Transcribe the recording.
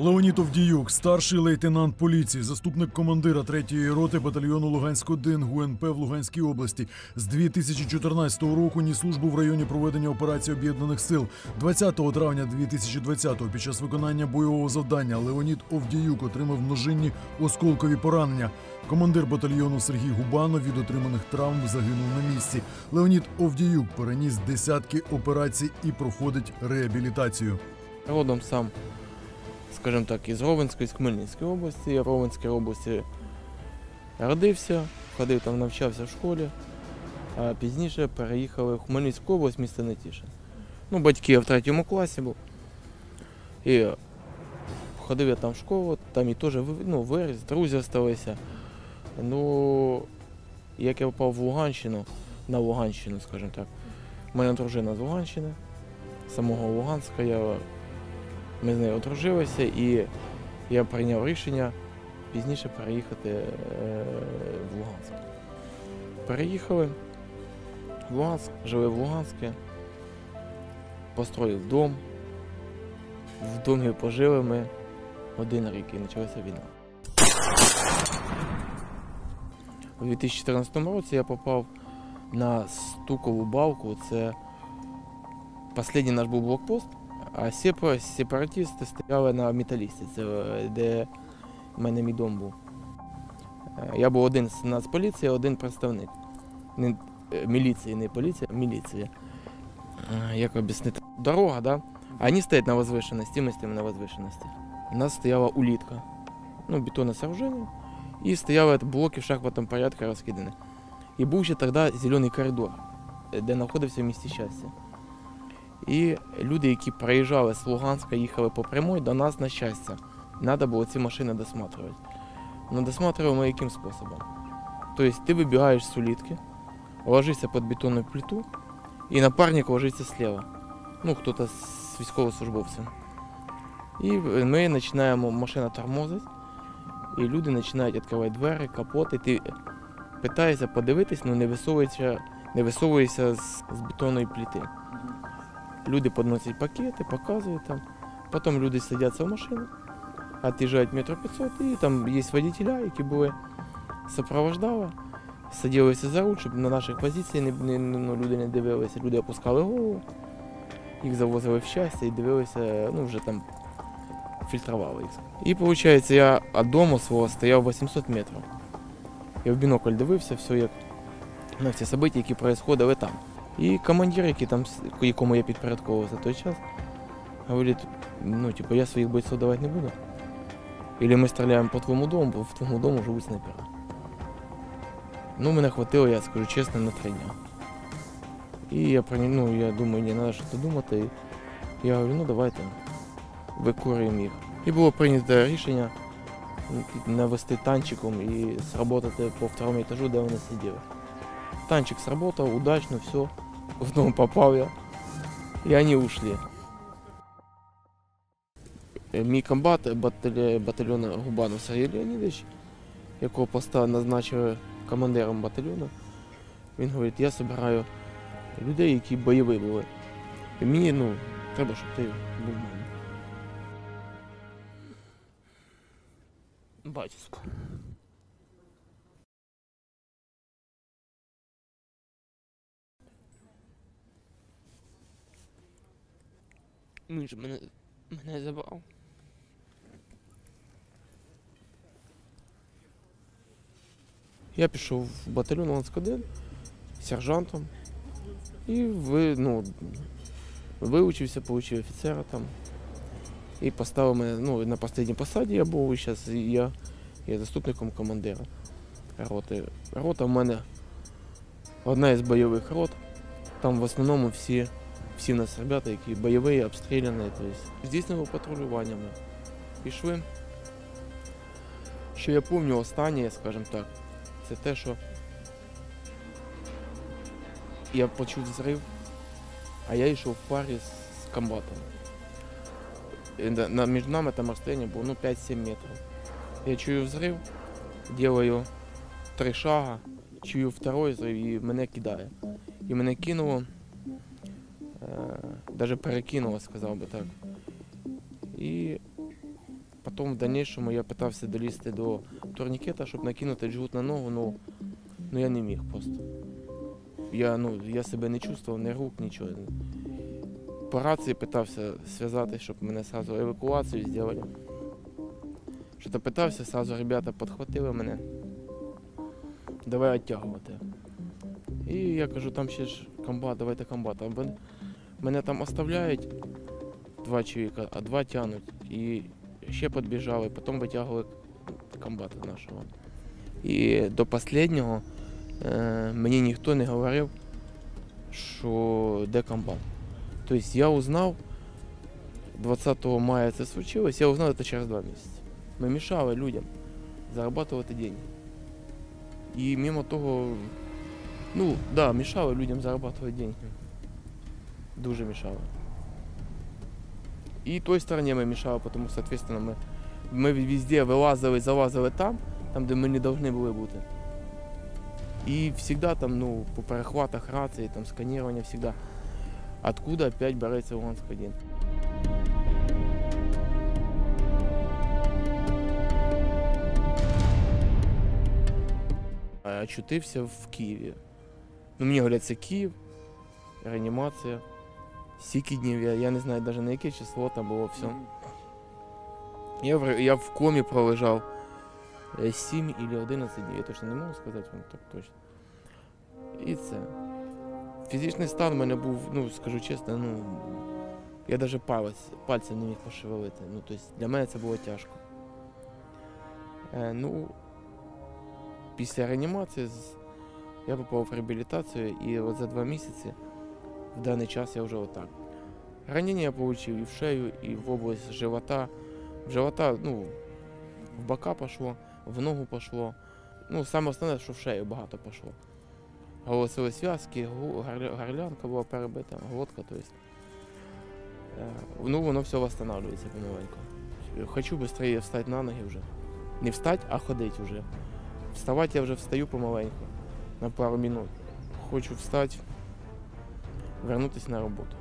Леонід Овдіюк, старший лейтенант поліції, заступник командира 3-ї роти батальйону Луганськ-1 ГУНП в Луганській області. З 2014 року ніс службу в районі проведення операції об'єднаних сил. 20 травня 2020-го під час виконання бойового завдання Леонід Овдіюк отримав множинні осколкові поранення. Командир батальйону Сергій Губанов від отриманих травм загинув на місці. Леонід Овдіюк переніс десятки операцій і проходить реабілітацію. Родом сам, скажімо так, із Ровенської, з Хмельницької області. Я в Ровенській області родився, ходив там, навчався в школі, а пізніше переїхали в Хмельницьку область, місто Нетішин. Ну, батьки я в третьому класі був. І ходив я там в школу, там і теж ну, виріс, друзі залишилися. Ну, як я попав в Луганщину, на Луганщину, скажімо так. Мене дружина з Луганщини, самого Луганська. Я ми з нею одружилися і я прийняв рішення пізніше переїхати е, в Луганськ. Переїхали в Луганськ, жили в Луганську, построїв дом. В домі пожили ми один рік і почалася війна. У 2014 році я попав на стукову балку. Це останній наш був блокпост. А сепа- сепаратисти стояли на металісті, це де в мене мій дом був. Е, Я був один з Нацполіції, один представник. Не, е, міліції, не поліція, а міліція. Е, Як об'яснити? Дорога, да? А вони стоять на возвишеності, ми стоїмо на возвишеності. У нас стояла улітка, ну, бетонне сооружение, і стояли блоки в шахматному порядку розкидані. І був ще тоді зелений коридор, де знаходився в місті щастя. І люди, які приїжджали з Луганська, їхали по прямой, до нас на щастя. Треба було ці машини досматривати. Ну, досматриваємо яким способом? Тобто ти вибігаєш з улітки, ложишся під бетонну плиту, і напарник ложиться слева. Ну, хто-то з військовослужбовців. І ми починаємо, машина тормозить, і люди починають відкривати двері, капоти. Ти питаєшся подивитись, але не висовуєшся, не висовуєшся з, з бетонної плити. Люди підносять пакети, показують там. Потім люди садяться в машину, від'їжджають метро 500, і там є водителя, які були супровождали, садилися за руль, щоб на наших позиціях не, не, ну, люди не дивилися. Люди опускали голову, їх завозили в щастя і дивилися, ну вже там фільтрували їх. І виходить, я дому свого стояв 800 метрів. Я в бінокль дивився, все як на всі события, які происходили там. І командир, який там, якому я підпорядковувався в той час, говорить, ну, типу, я своїх бойців давати не буду. Или ми стріляємо по твоєму дому, бо в твоєму дому живуть снайпери. Ну, мене хватило, я скажу чесно, на три дня. І я ну, я думаю, не треба щось думати. І я говорю, ну давайте викурюємо їх. І було прийнято рішення навести танчиком і сработати по второму етажу, де вони сиділи. Танчик сработал удачно, все. В дом попал я. И они ушли. Е, Мій комбат батальйону батальйону Губанов Сергій Леонідович, якого поста назначили командиром батальйону, він говорить, я збираю людей, які бойові були. І мені ну, треба, щоб ти був в мене. Батюшка. Він же мене, мене забрав. Я пішов в батальйон Ланскаден сержантом і ви, ну, вивчився, отримав офіцера там. І поставив мене ну, на останній посаді я був, і зараз я є заступником командира роти. Рота в мене одна із бойових рот. Там в основному всі всі нас ребята, які бойові, обстріляні, тобто здійснювали патрулювання ми. Пішли. Що я пам'ятаю останнє, скажімо так, це те, що я почув зрив, а я йшов в парі з комбатом. Між нами там розстояння було ну, 5-7 метрів. Я чую взрив, делаю три шага, чую второй взрив і мене кидає. І мене кинуло навіть перекинуло, сказав би так. І Потім в дальнішому я питався долізти до турнікета, щоб накинути джгут на ногу, ну, ну я не міг просто. Я, ну, я себе не чувствував, ні рук, нічого. По рації питався зв'язати, щоб мене сразу евакуацію зробили. Що-то питався, сразу ребята підхватили мене. Давай оттягувати. І я кажу, там ще ж комбат, давайте комбат. А мен- мене там оставляють два чоловіка, а два тягнуть. І ще підбіжали, потім витягували комбата нашого. І до останнього е, мені ніхто не говорив, що де комбат. Тобто я узнав, 20 мая це случилось, я узнав це через два місяці. Ми мішали людям зарабатувати деньги. І мимо того, ну, да, мішали людям зарабатувати деньги. Дуже мішали. І той стороні ми мішали, тому, соответственно, ми, ми везде вилазили, залазили там, там, де ми не повинні були бути. І завжди там, ну, по перехватах рації, там, сканування, завжди. Откуда опять береться Луганськ 1? А Очутився в Києві. Ну, мені говорять, це Київ, реанімація. Стільки днів, я, я не знаю навіть на яке число там було все. Я в, я в комі пролежав е, 7 або 11 днів, я точно не можу сказати вам так точно. І це. Фізичний стан в мене був, ну, скажу чесно, ну, я навіть палець, пальцем не міг пошевелити. Ну, тобто для мене це було тяжко. Е, ну, після реанімації я попав в реабілітацію і от за два місяці в даний час я вже отак. Ранення я отримав і в шею, і в область живота. В живота, ну, в бока пішло, в ногу пішло. Ну, саме основне, що в шею багато пішло. Голосові зв'язки, горлянка була перебита, глотка, то есть. Е, Ну, воно все восстанавливается помаленьку. Хочу быстрее встать на ноги вже. Не встать, а ходить вже. Вставать я вже встаю помаленьку. На пару минут. Хочу встать, вернутися на роботу.